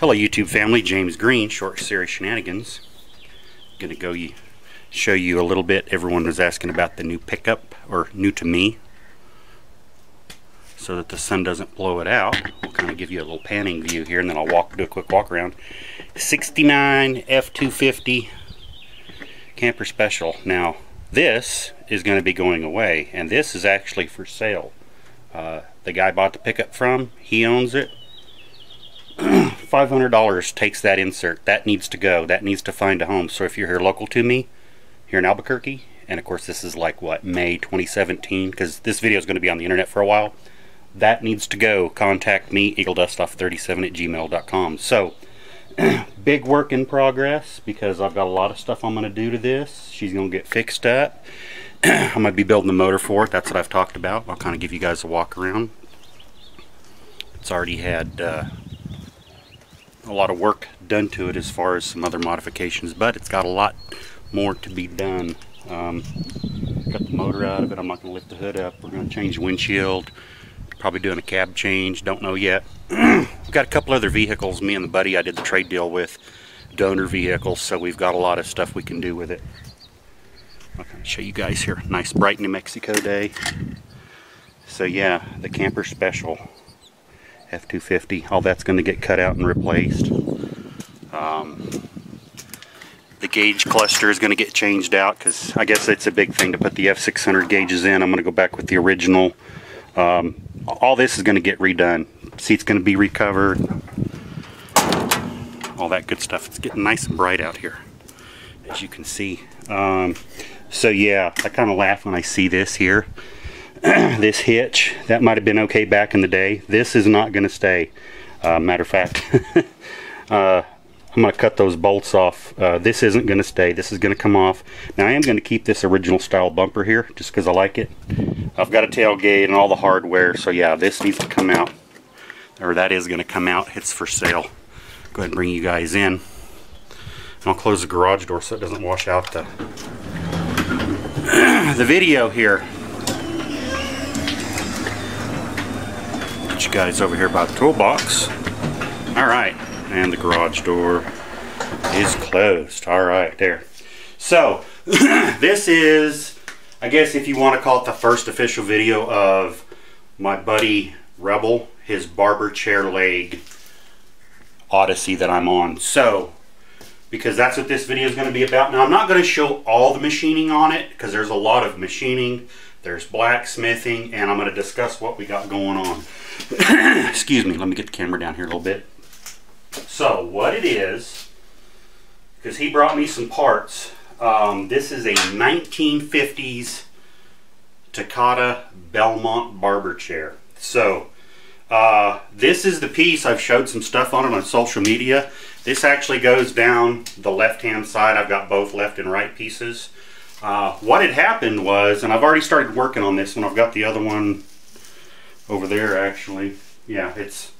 Hello YouTube family, James Green, Short Serious Shenanigans. Gonna go show you a little bit. Everyone was asking about the new pickup, or new to me. So that the sun doesn't blow it out. We'll kind of give you a little panning view here and then I'll walk do a quick walk around. 69 F250 Camper Special. Now this is going to be going away and this is actually for sale. Uh, the guy bought the pickup from, he owns it $500 takes that insert. That needs to go. That needs to find a home. So if you're here local to me, here in Albuquerque, and of course this is like, what, May 2017, because this video is going to be on the internet for a while, that needs to go. Contact me, eagledustoff37 at gmail.com. So, big work in progress, because I've got a lot of stuff I'm going to do to this. She's going to get fixed up. I'm going to be building the motor for it. That's what I've talked about. I'll kind of give you guys a walk around. It's already had... Uh, a lot of work done to it as far as some other modifications, but it's got a lot more to be done. Um, got the motor out of it. I'm not going to lift the hood up. We're going to change the windshield. Probably doing a cab change. Don't know yet. we've got a couple other vehicles. Me and the buddy I did the trade deal with, donor vehicles, so we've got a lot of stuff we can do with it. I'll show you guys here. Nice bright New Mexico day. So yeah, the camper special. F250. All that's going to get cut out and replaced. Um, the gauge cluster is going to get changed out because I guess it's a big thing to put the F600 gauges in. I'm going to go back with the original. Um, all this is going to get redone. Seat's going to be recovered. All that good stuff. It's getting nice and bright out here, as you can see. Um, so yeah, I kind of laugh when I see this here. this hitch, that might have been okay back in the day. This is not going to stay. Uh, matter of fact, uh, I'm going to cut those bolts off. Uh, this isn't going to stay. This is going to come off. Now I am going to keep this original style bumper here just because I like it. I've got a tailgate and all the hardware. So yeah, this needs to come out. Or that is going to come out. It's for sale. Go ahead and bring you guys in. And I'll close the garage door so it doesn't wash out the, the video here. You guys over here by the toolbox. Alright, and the garage door is closed. Alright, there. So, this is, I guess if you want to call it the first official video of my buddy Rebel, his barber chair leg odyssey that I'm on. So, because that's what this video is going to be about. Now, I'm not going to show all the machining on it because there's a lot of machining. There's blacksmithing, and I'm going to discuss what we got going on. Excuse me, let me get the camera down here a little bit. So, what it is, because he brought me some parts. Um, this is a 1950s Takara Belmont barber chair. So, uh, this is the piece. I've showed some stuff on it on social media. This actually goes down the left-hand side. I've got both left and right pieces. Uh, what had happened was, and I've already started working on this one. I've got the other one over there actually. Yeah, it's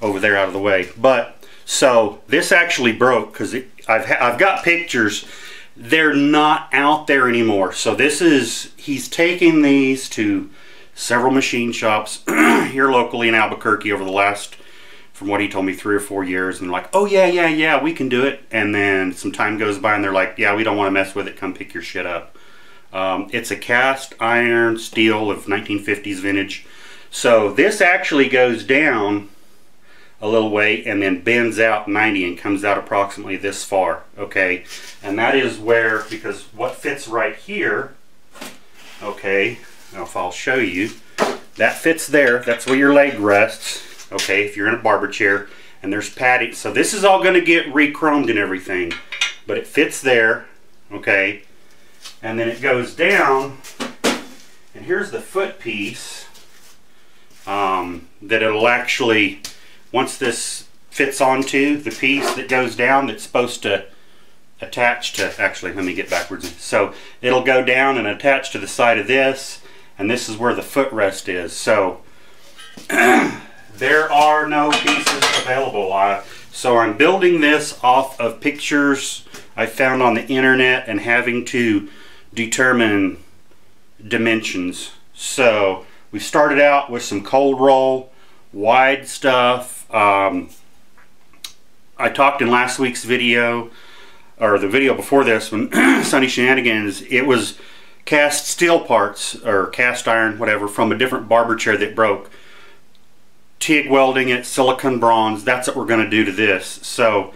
over there out of the way. But so this actually broke because I've I've got pictures. They're not out there anymore. So this is he's taking these to several machine shops here locally in Albuquerque over the last from what he told me three or four years and they're like oh yeah yeah yeah we can do it. And then some time goes by and they're like yeah we don't want to mess with it. Come pick your shit up. Um, it's a cast iron steel of 1950s vintage. So this actually goes down a little way and then bends out 90 and comes out approximately this far, okay? And that is where, because what fits right here, okay, now if I'll show you, that fits there, that's where your leg rests, okay, if you're in a barber chair, and there's padding. So this is all going to get re-chromed and everything, but it fits there, okay? And then it goes down, and here's the foot piece, um, that it'll actually, once this fits onto the piece that goes down that's supposed to attach to, actually let me get backwards. So it'll go down and attach to the side of this and this is where the footrest is. So there are no pieces available. Uh, so I'm building this off of pictures I found on the internet and having to determine dimensions. So we started out with some cold roll, wide stuff, um, I talked in last week's video, or the video before this, when Sunday Shenanigans, it was cast steel parts, or cast iron, whatever, from a different barber chair that broke. TIG welding it, silicon bronze, that's what we're going to do to this. So,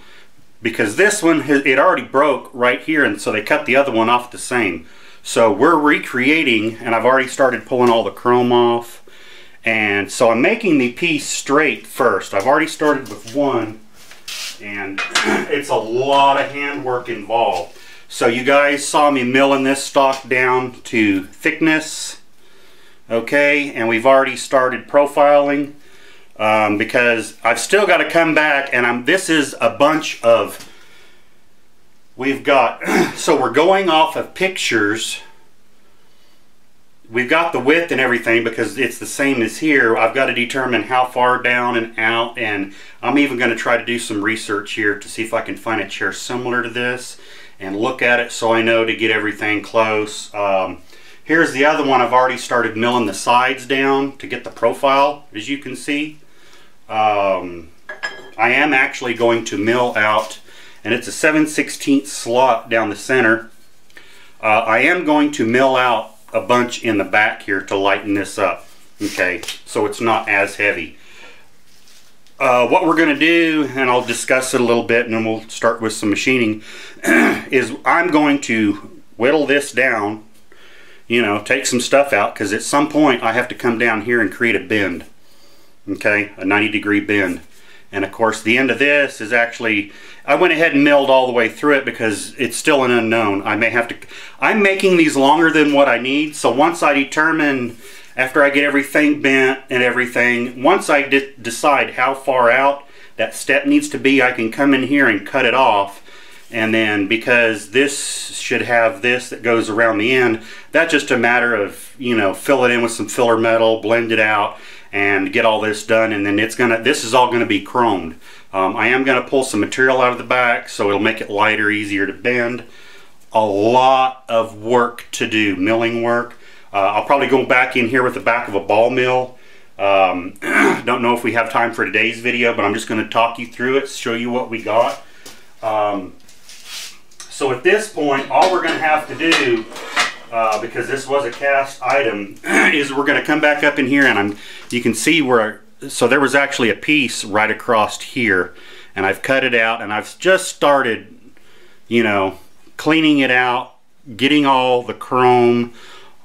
because this one, it already broke right here, and so they cut the other one off the same. So we're recreating, and I've already started pulling all the chrome off. And so I'm making the piece straight first. I've already started with one, and it's a lot of handwork involved. So you guys saw me milling this stock down to thickness, okay? And we've already started profiling um, because I've still got to come back and I'm, this is a bunch of, we've got, so we're going off of pictures. We've got the width and everything because it's the same as here. I've got to determine how far down and out and I'm even going to try to do some research here to see if I can find a chair similar to this and look at it so I know to get everything close. Um, here's the other one. I've already started milling the sides down to get the profile as you can see. Um, I am actually going to mill out, and it's a 7 16 slot down the center. Uh, I am going to mill out a bunch in the back here to lighten this up, okay, so it's not as heavy. Uh, what we're going to do, and I'll discuss it a little bit and then we'll start with some machining, is I'm going to whittle this down, you know, take some stuff out because at some point I have to come down here and create a bend okay, a 90 degree bend. And of course the end of this is actually, I went ahead and milled all the way through it because it's still an unknown. I may have to, I'm making these longer than what I need. So once I determine, after I get everything bent and everything, once I de decide how far out that step needs to be, I can come in here and cut it off. And then because this should have this that goes around the end, that's just a matter of, you know, fill it in with some filler metal, blend it out, and get all this done and then it's gonna this is all gonna be chromed. Um, I am gonna pull some material out of the back so it'll make it lighter easier to bend. A lot of work to do milling work. Uh, I'll probably go back in here with the back of a ball mill. Um, don't know if we have time for today's video but I'm just to talk you through it show you what we got. Um, so at this point all we're to have to do uh, because this was a cast item, is we're going to come back up in here and I'm, you can see where, so there was actually a piece right across here and I've cut it out and I've just started, you know, cleaning it out, getting all the chrome,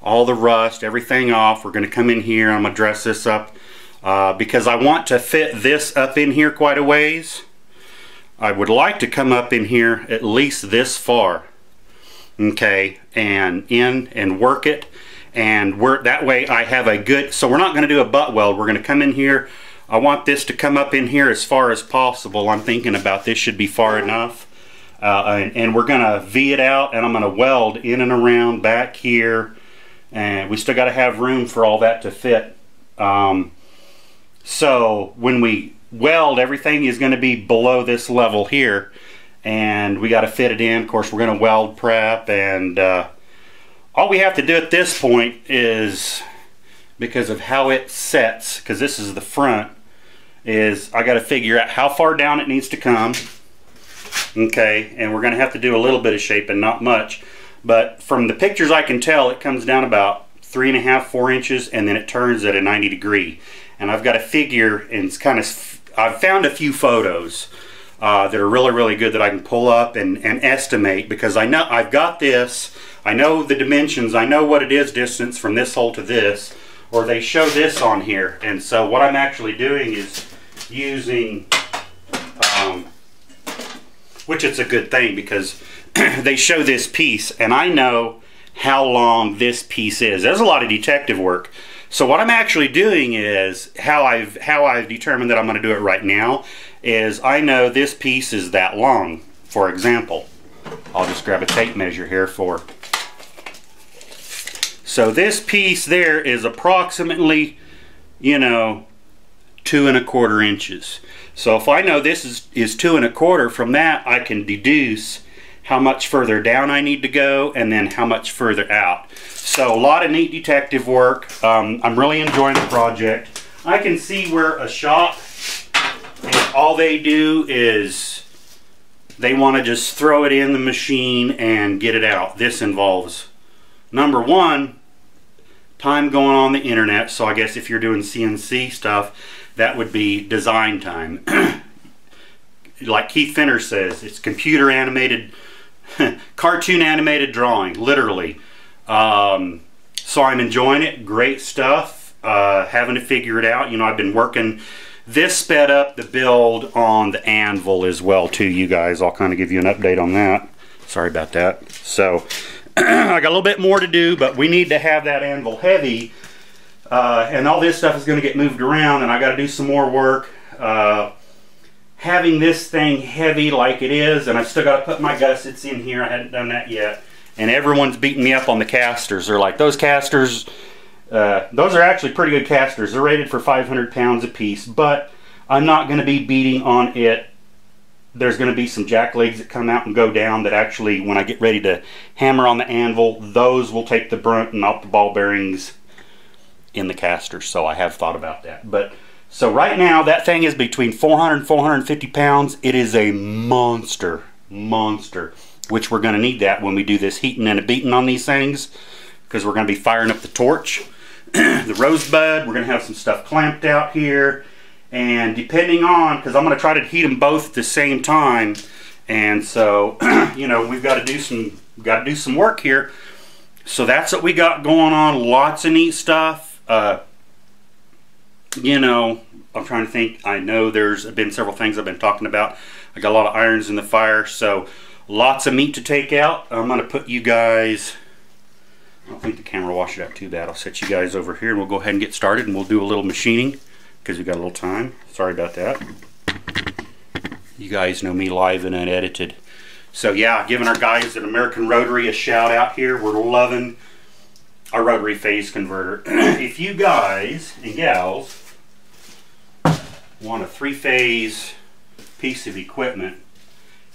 all the rust, everything off. We're going to come in here, I'm going to dress this up uh, because I want to fit this up in here quite a ways. I would like to come up in here at least this far okay, and in and work it. And work that way I have a good, so we're not going to do a butt weld. We're going to come in here. I want this to come up in here as far as possible. I'm thinking about this should be far enough. Uh, and, and, we're going to V it out and I'm going to weld in and around back here. And we still got to have room for all that to fit. Um, so when we weld, everything is going to be below this level here and we got to fit it in. Of course, we're going to weld prep, and uh, all we have to do at this point is, because of how it sets, because this is the front, is I got to figure out how far down it needs to come. Okay, and we're going to have to do a little bit of shaping, not much. But from the pictures I can tell, it comes down about three and a half, four inches, and then it turns at a 90 degree. And I've got to figure, and it's kind of, I've found a few photos uh, that are really, really good that I can pull up and, and estimate because I know I've got this, I know the dimensions, I know what it is distance from this hole to this, or they show this on here. And so what I'm actually doing is using, um, which it's a good thing because they show this piece and I know how long this piece is. There's a lot of detective work. So what I'm actually doing is how I've how I've determined that I'm going to do it right now is I know this piece is that long. For example, I'll just grab a tape measure here for. So this piece there is approximately, you know, two and a quarter inches. So if I know this is, is two and a quarter, from that I can deduce how much further down I need to go and then how much further out. So a lot of neat detective work. Um, I'm really enjoying the project. I can see where a shop, all they do is they want to just throw it in the machine and get it out. This involves, number one, time going on the internet. So I guess if you're doing CNC stuff, that would be design time. like Keith Fenner says, it's computer animated, cartoon animated drawing, literally. Um, so I'm enjoying it. Great stuff. Uh, having to figure it out. You know, I've been working. This sped up the build on the anvil as well, too, you guys. I'll kind of give you an update on that. Sorry about that. So, I got a little bit more to do, but we need to have that anvil heavy. Uh, and all this stuff is going to get moved around, and I got to do some more work. Uh, having this thing heavy like it is, and I've still got to put my gussets in here. I hadn't done that yet. And everyone's beating me up on the casters. They're like, those casters, uh, those are actually pretty good casters. They're rated for 500 pounds a piece, but I'm not going to be beating on it. There's going to be some jack legs that come out and go down that actually, when I get ready to hammer on the anvil, those will take the brunt and not the ball bearings in the casters. So I have thought about that. But so right now, that thing is between 400 and 450 pounds. It is a monster, monster, which we're going to need that when we do this heating and a beating on these things because we're going to be firing up the torch. the rosebud, we're going to have some stuff clamped out here. And depending on, because I'm going to try to heat them both at the same time. And so, you know, we've got to do some, got to do some work here. So that's what we got going on. Lots of neat stuff. Uh, you know, I'm trying to think. I know there's been several things I've been talking about. I got a lot of irons in the fire, so lots of meat to take out. I'm going to put you guys, I don't think the camera washed it out too bad. I'll set you guys over here and we'll go ahead and get started and we'll do a little machining because we've got a little time. Sorry about that. You guys know me live and unedited. So yeah, giving our guys at American Rotary a shout out here. We're loving our rotary phase converter. if you guys and gals want a three-phase piece of equipment,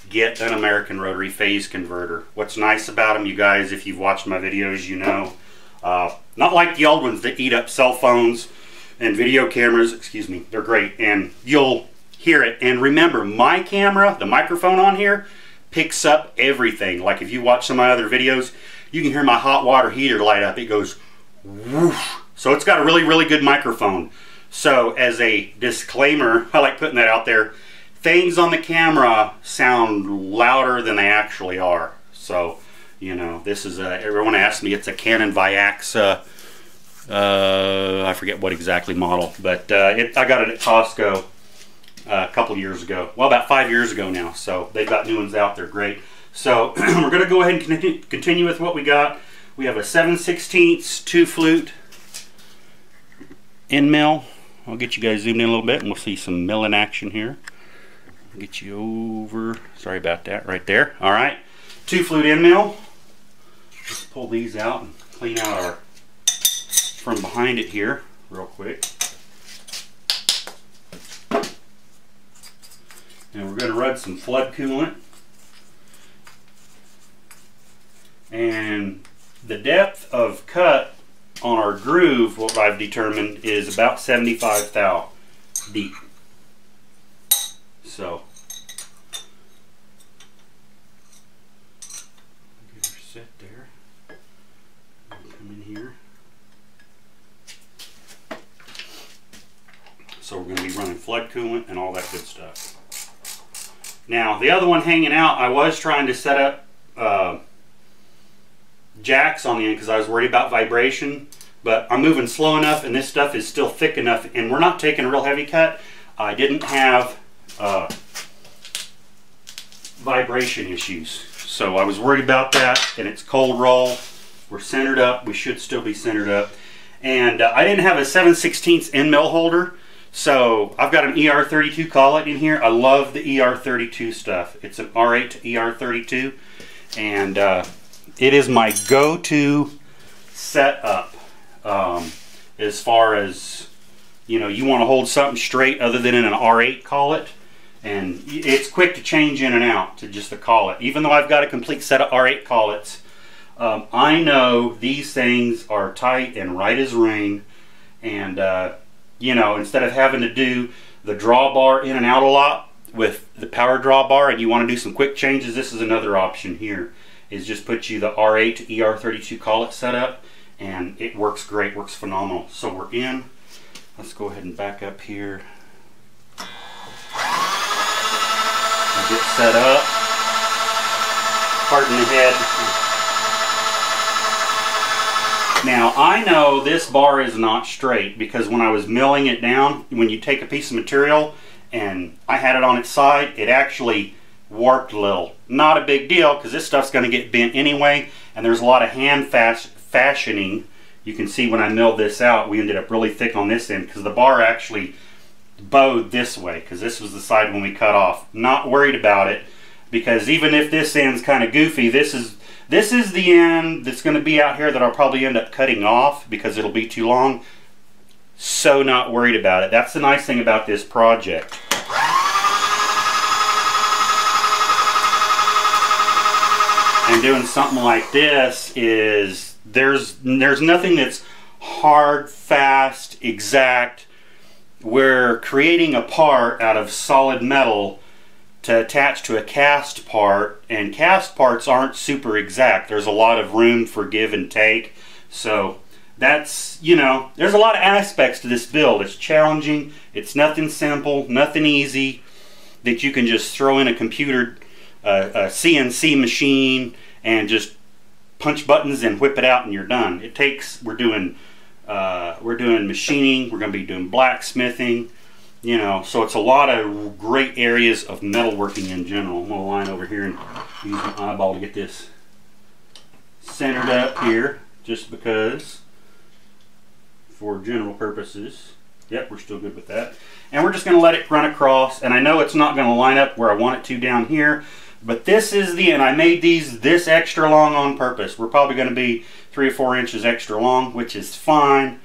get an American Rotary phase converter. What's nice about them, you guys, if you've watched my videos, you know, uh, not like the old ones that eat up cell phones and video cameras, excuse me, they're great, and you'll hear it. And remember, my camera, the microphone on here, picks up everything. Like if you watch some of my other videos, you can hear my hot water heater light up. It goes whoosh. So it's got a really, really good microphone. So as a disclaimer, I like putting that out there. Things on the camera sound louder than they actually are. So, you know, this is a, everyone asks me, it's a Canon Vixia, uh, I forget what exactly model, but uh, it, I got it at Costco uh, a couple years ago. Well, about five years ago now. So they've got new ones out. They're great. So we're going to go ahead and continue with what we got. We have a 7 16 two flute end mill I'll get you guys zoomed in a little bit and we'll see some milling action here. Get you over, sorry about that, right there. All right, two flute end mill. Let's pull these out and clean out our, from behind it here real quick. And we're going to run some flood coolant. And the depth of cut on our groove, what I've determined is about 75 thou deep. So, get her set there. Come in here. So we're going to be running flood coolant and all that good stuff. Now, the other one hanging out, I was trying to set up uh, jacks on the end because I was worried about vibration. But I'm moving slow enough and this stuff is still thick enough and we're not taking a real heavy cut. I didn't have uh, vibration issues. So I was worried about that and it's cold roll. We're centered up. We should still be centered up. And uh, I didn't have a 7 16 end mill holder. So I've got an ER32 collet in here. I love the ER32 stuff. It's an R8 to ER32. And uh, it is my go-to setup um, as far as you know you want to hold something straight other than in an R8 collet and it's quick to change in and out to just the collet even though I've got a complete set of R8 collets um, I know these things are tight and right as rain and uh, you know instead of having to do the drawbar in and out a lot with the power draw bar and you want to do some quick changes, this is another option here. Is just put you the R8 to ER32 collet setup and it works great, works phenomenal. So we're in. Let's go ahead and back up here. get set up. Pardon the head. Now I know this bar is not straight because when I was milling it down, when you take a piece of material and I had it on its side, it actually warped a little. Not a big deal because this stuff's going to get bent anyway and there's a lot of hand fast fashioning. You can see when I milled this out, we ended up really thick on this end because the bar actually bowed this way because this was the side when we cut off. Not worried about it because even if this end's kind of goofy, this is this is the end that's going to be out here that I'll probably end up cutting off because it'll be too long. So not worried about it. That's the nice thing about this project. Doing something like this is there's there's nothing that's hard, fast, exact. We're creating a part out of solid metal to attach to a cast part and cast parts aren't super exact. There's a lot of room for give and take. So that's you know there's a lot of aspects to this build. It's challenging. It's nothing simple nothing easy that you can just throw in a computer uh, a CNC machine and just punch buttons and whip it out and you're done it takes we're doing uh, we're doing machining. We're going to be doing blacksmithing. You know, so it's a lot of great areas of metalworking in general. I'm going to line over here and use my eyeball to get this centered up here, just because for general purposes. Yep, we're still good with that. And we're just going to let it run across. And I know it's not going to line up where I want it to down here. But this is the end. I made these this extra long on purpose. We're probably going to be three or four inches extra long, which is fine.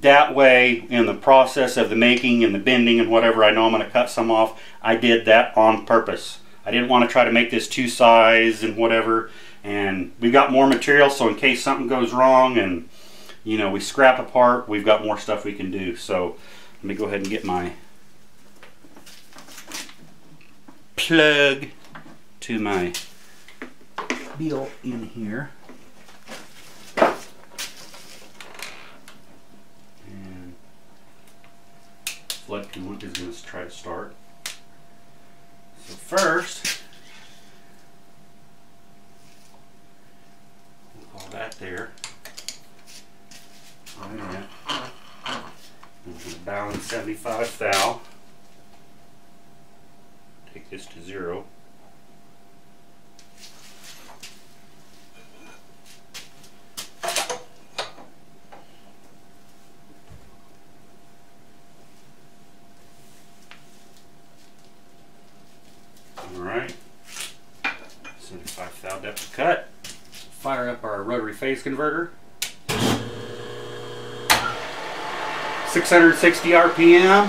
That way, in the process of the making and the bending and whatever, I know I'm going to cut some off. I did that on purpose. I didn't want to try to make this two size and whatever. And we've got more material, so in case something goes wrong and you know we scrap apart, we've got more stuff we can do. So let me go ahead and get my plug to my wheel in here. And flood coolant is going to try to start. So first, we'll call that there. I'm going to balance 75 thou. Take this to zero. cut. Fire up our rotary phase converter. 660 RPM.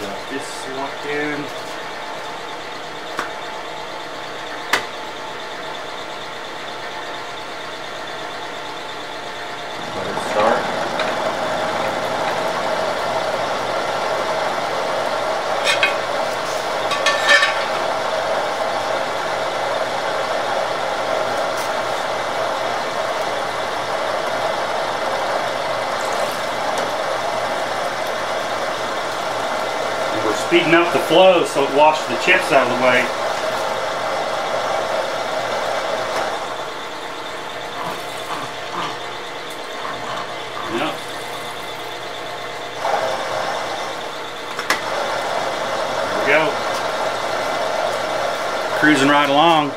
got this locked in. Speeding up the flow so it washes the chips out of the way. Yep. There we go. Cruising right along.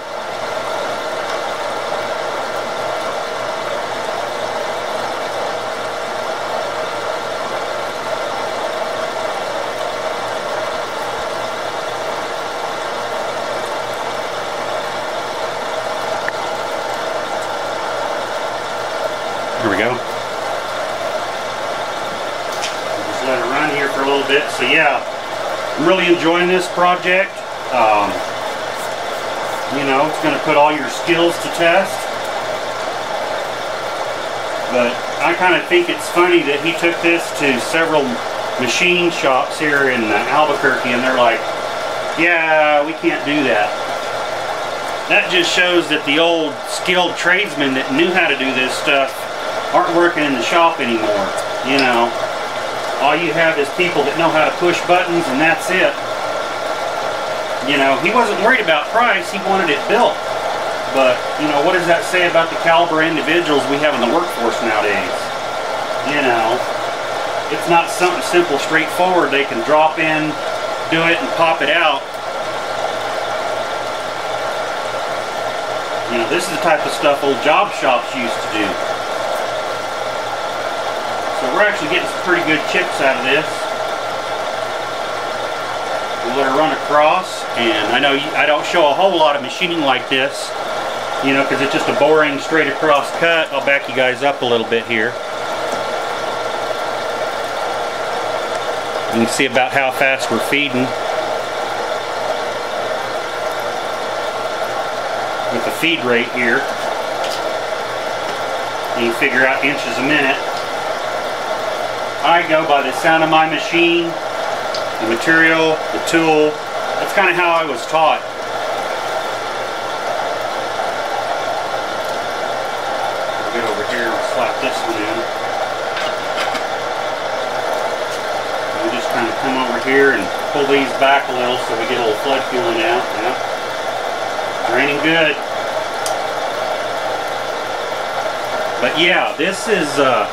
Here we go. Just let it run here for a little bit. So yeah, I'm really enjoying this project. Um, you know, it's going to put all your skills to test. But I kind of think it's funny that he took this to several machine shops here in Albuquerque and they're like, yeah, we can't do that. That just shows that the old skilled tradesmen that knew how to do this stuff aren't working in the shop anymore. You know, all you have is people that know how to push buttons and that's it. You know, he wasn't worried about price, he wanted it built. But, you know, what does that say about the caliber individuals we have in the workforce nowadays? You know, it's not something simple, straightforward. They can drop in, do it, and pop it out. You know, this is the type of stuff old job shops used to do. We're actually getting some pretty good chips out of this. We'll let her run across, and I know I don't show a whole lot of machining like this you know, because it's just a boring straight across cut. I'll back you guys up a little bit here. You can see about how fast we're feeding. With the feed rate here. You can figure out inches a minute. I go by the sound of my machine, the material, the tool. That's kind of how I was taught. I'll get over here and slap this one in. We just kind of come over here and pull these back a little so we get a little flood cooling out. Yeah. Raining good. But yeah, this is uh,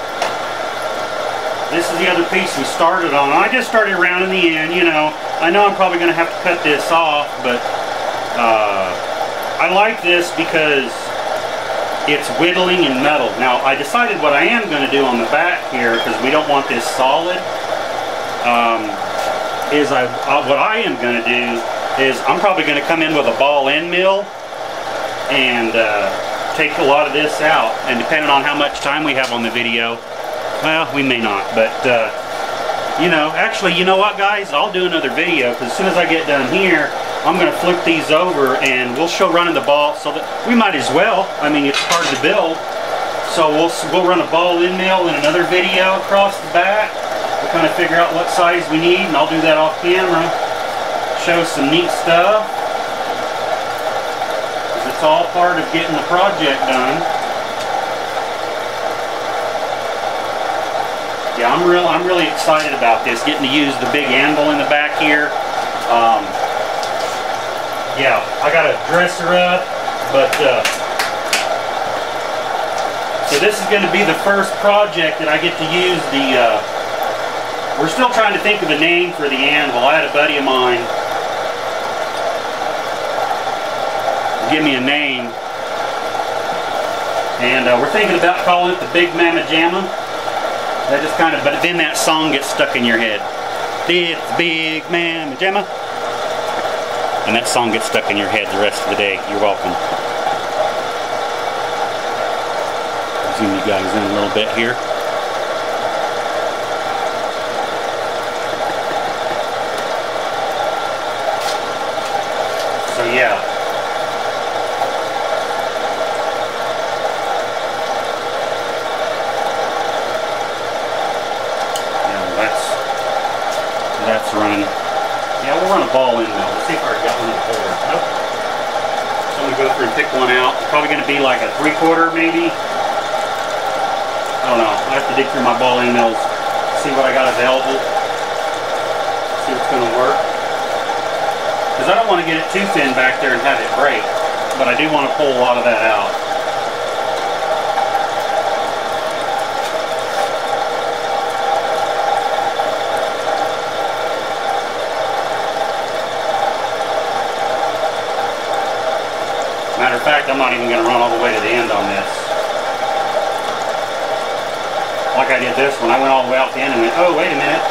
this is the other piece we started on. I just started around in the end, you know. I know I'm probably going to have to cut this off, but uh, I like this because it's whittling in metal. Now I decided what I am going to do on the back here because we don't want this solid um, is I uh, what I am going to do is I'm probably going to come in with a ball end mill and uh, take a lot of this out and depending on how much time we have on the video well we may not but uh, you know actually you know what guys I'll do another video because as soon as I get done here I'm going to flip these over and we'll show running the ball so that we might as well. I mean, it's hard to build. So we'll, we'll run a ball end mill in another video across the back. We'll kind of figure out what size we need and I'll do that off camera. Show some neat stuff. It's all part of getting the project done. Yeah, I'm real. I'm really excited about this. Getting to use the big anvil in the back here. Um, yeah, I got to dress her up, but uh, so this is going to be the first project that I get to use the, uh, we're still trying to think of a name for the anvil. I had a buddy of mine give me a name, and uh, we're thinking about calling it the Big Mama Jamma. That just kind of, but then that song gets stuck in your head. It's Big Mama Jamma and that song gets stuck in your head the rest of the day. You're welcome. Zoom you guys in a little bit here. So. Yeah, that's that's running. Yeah, we'll run a ball in though. Let's see if I got one in the holder. Nope. So I'm going to go through and pick one out. It's probably going to be like a three quarter maybe. I don't know. I have to dig through my ball mills, see what I got available, see what's going to work. Because I don't want to get it too thin back there and have it break. But I do want to pull a lot of that out. Matter of fact, I'm not even going to run all the way to the end on this. Like I did this one. I went all the way out the end and went, oh, wait a minute.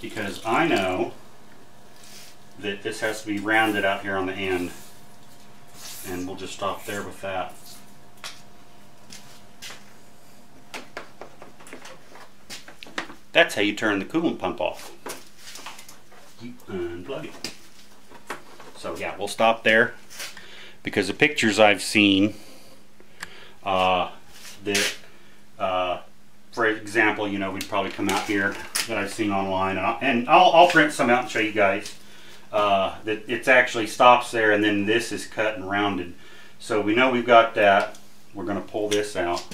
Because I know that this has to be rounded out here on the end. And we'll just stop there with that. That's how you turn the coolant pump off. you unplug it. So yeah, we'll stop there because the pictures I've seen uh, that, uh, for example, you know, we'd probably come out here that I've seen online, and I'll, and I'll, I'll print some out and show you guys uh, that it actually stops there, and then this is cut and rounded. So we know we've got that. We're going to pull this out.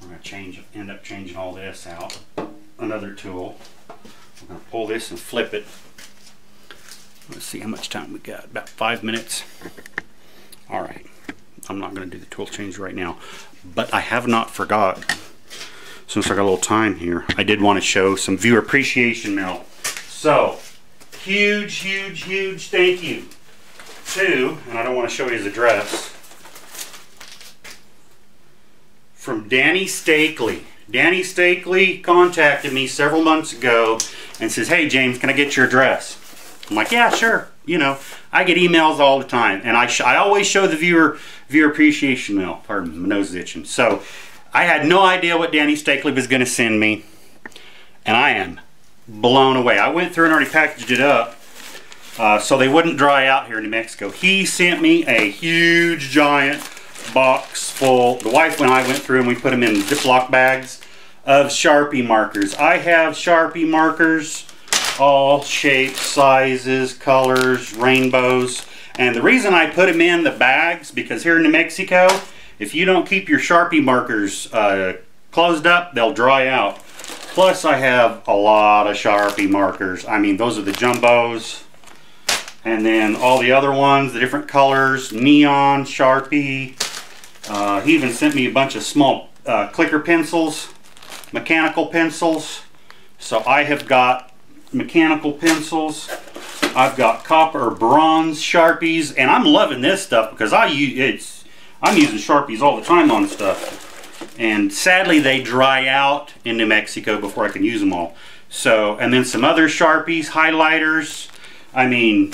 We're going to change, end up changing all this out. Another tool. I'm going to pull this and flip it. Let's see how much time we got. About five minutes. All right. I'm not going to do the tool change right now, but I have not forgot. Since I got a little time here, I did want to show some viewer appreciation mail. So, huge, huge, huge thank you to, and I don't want to show you his address, from Danny Stakely. Danny Stakely contacted me several months ago and says, hey James, can I get your address? I'm like, yeah, sure. You know, I get emails all the time, and I, I always show the viewer viewer appreciation mail. Pardon, my nose is itching. So, I had no idea what Danny Stakely was going to send me, and I am blown away. I went through and already packaged it up uh, so they wouldn't dry out here in New Mexico. He sent me a huge, giant box full. The wife and I went through and we put them in Ziploc bags of Sharpie markers. I have Sharpie markers all shapes, sizes, colors, rainbows. And the reason I put them in the bags, because here in New Mexico, if you don't keep your Sharpie markers uh, closed up, they'll dry out. Plus I have a lot of Sharpie markers. I mean, those are the jumbos. And then all the other ones, the different colors, neon, Sharpie. Uh, he even sent me a bunch of small uh, clicker pencils, mechanical pencils. So I have got mechanical pencils. I've got copper bronze Sharpies, and I'm loving this stuff because I use it's I'm using Sharpies all the time on stuff. And sadly, they dry out in New Mexico before I can use them all. So, and then some other Sharpies, highlighters. I mean,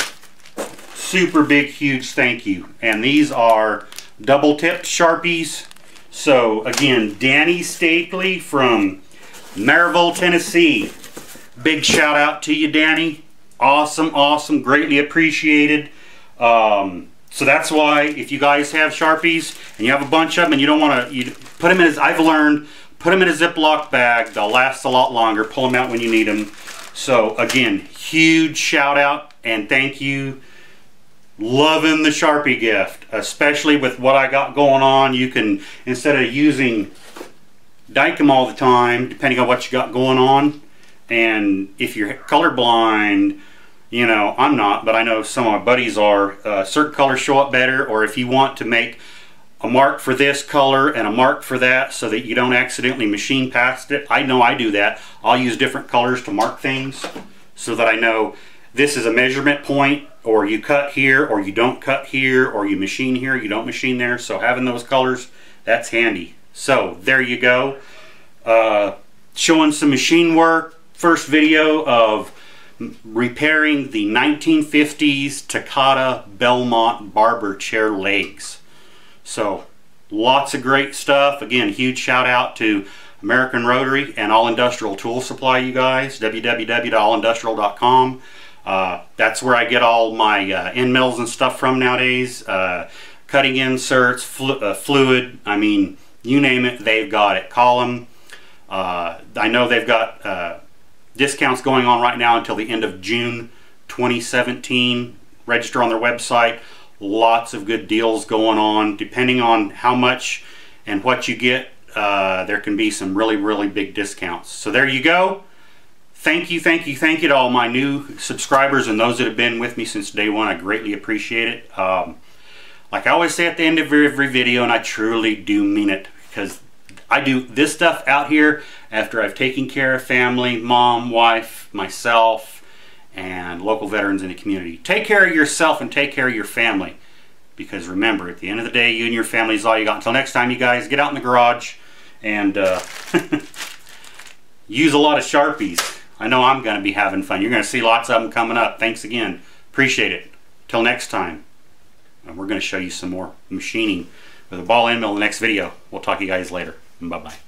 super big, huge thank you. And these are double tipped Sharpies. So again, Danny Stapley from Maryville, Tennessee. Big shout out to you, Danny. Awesome, awesome, greatly appreciated. Um, so that's why if you guys have Sharpies and you have a bunch of them and you don't want to, you put them in as I've learned, put them in a Ziploc bag. They'll last a lot longer. Pull them out when you need them. So again, huge shout out and thank you. Loving the Sharpie gift, especially with what I got going on. You can, instead of using Dykem all the time, depending on what you got going on, and if you're colorblind, you know, I'm not, but I know some of my buddies are, uh, certain colors show up better, or if you want to make a mark for this color and a mark for that so that you don't accidentally machine past it. I know I do that. I'll use different colors to mark things so that I know this is a measurement point or you cut here or you don't cut here or you machine here, you don't machine there. So having those colors, that's handy. So there you go. Uh, showing some machine work, first video of repairing the 1950s Takara Belmont barber chair legs. So lots of great stuff. Again, huge shout out to American Rotary and All Industrial Tool Supply, you guys. www.allindustrial.com. Uh, that's where I get all my uh, end mills and stuff from nowadays. Uh, cutting inserts, flu uh, fluid, I mean, you name it, they've got it. Call them. Uh, I know they've got uh, discounts going on right now until the end of June 2017. Register on their website. Lots of good deals going on. Depending on how much and what you get, there can be some really, really big discounts. So there you go. Thank you, thank you, thank you to all my new subscribers and those that have been with me since day one. I greatly appreciate it. Um, like I always say at the end of every video, and I truly do mean it, because I do this stuff out here after I've taken care of family, mom, wife, myself, and local veterans in the community. Take care of yourself and take care of your family. Because remember, at the end of the day, you and your family is all you got. Until next time, you guys, get out in the garage and uh, use a lot of Sharpies. I know I'm going to be having fun. You're going to see lots of them coming up. Thanks again. Appreciate it. Till next time. And we're going to show you some more machining with a ball end mill in the next video. We'll talk to you guys later. Bye-bye.